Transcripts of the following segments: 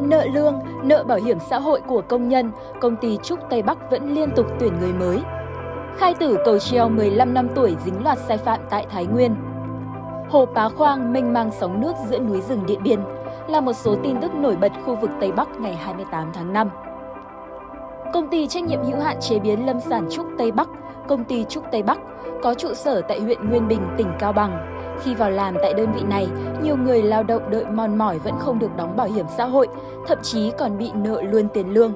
Nợ lương, nợ bảo hiểm xã hội của công nhân, công ty Trúc Tây Bắc vẫn liên tục tuyển người mới. Khai tử cầu treo 15 năm tuổi dính loạt sai phạm tại Thái Nguyên. Hồ Pá Khoang mênh mang sóng nước giữa núi rừng Điện Biên là một số tin tức nổi bật khu vực Tây Bắc ngày 28 tháng 5. Công ty trách nhiệm hữu hạn chế biến lâm sản Trúc Tây Bắc, công ty Trúc Tây Bắc, có trụ sở tại huyện Nguyên Bình, tỉnh Cao Bằng. Khi vào làm tại đơn vị này, nhiều người lao động đợi mòn mỏi vẫn không được đóng bảo hiểm xã hội, thậm chí còn bị nợ luôn tiền lương.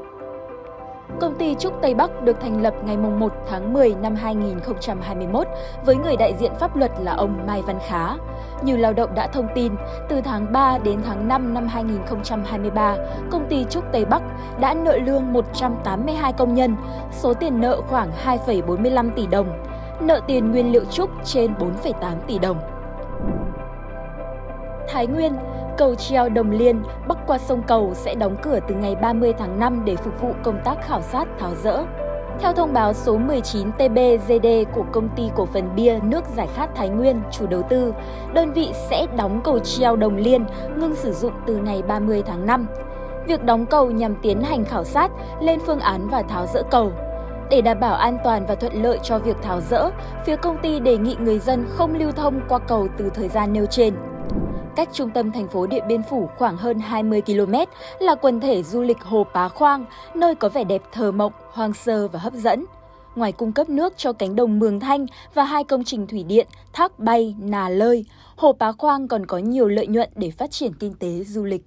Công ty Trúc Tây Bắc được thành lập ngày 1 tháng 10 năm 2021 với người đại diện pháp luật là ông Mai Văn Khá. Nhiều lao động đã thông tin, từ tháng 3 đến tháng 5 năm 2023, công ty Trúc Tây Bắc đã nợ lương 182 công nhân, số tiền nợ khoảng 2,45 tỷ đồng, nợ tiền nguyên liệu trúc trên 4,8 tỷ đồng. Thái Nguyên, cầu treo Đồng Liên bắc qua sông Cầu sẽ đóng cửa từ ngày 30 tháng 5 để phục vụ công tác khảo sát tháo rỡ. Theo thông báo số 19 tbzd của công ty cổ phần bia nước giải khát Thái Nguyên, chủ đầu tư, đơn vị sẽ đóng cầu treo Đồng Liên ngưng sử dụng từ ngày 30 tháng 5. Việc đóng cầu nhằm tiến hành khảo sát, lên phương án và tháo rỡ cầu. Để đảm bảo an toàn và thuận lợi cho việc tháo rỡ, phía công ty đề nghị người dân không lưu thông qua cầu từ thời gian nêu trên. Cách trung tâm thành phố Điện Biên Phủ khoảng hơn 20 km là quần thể du lịch Hồ Pá Khoang, nơi có vẻ đẹp thờ mộng, hoang sơ và hấp dẫn. Ngoài cung cấp nước cho cánh đồng Mường Thanh và hai công trình thủy điện Thác Bay, Nà Lơi, Hồ Pá Khoang còn có nhiều lợi nhuận để phát triển kinh tế du lịch.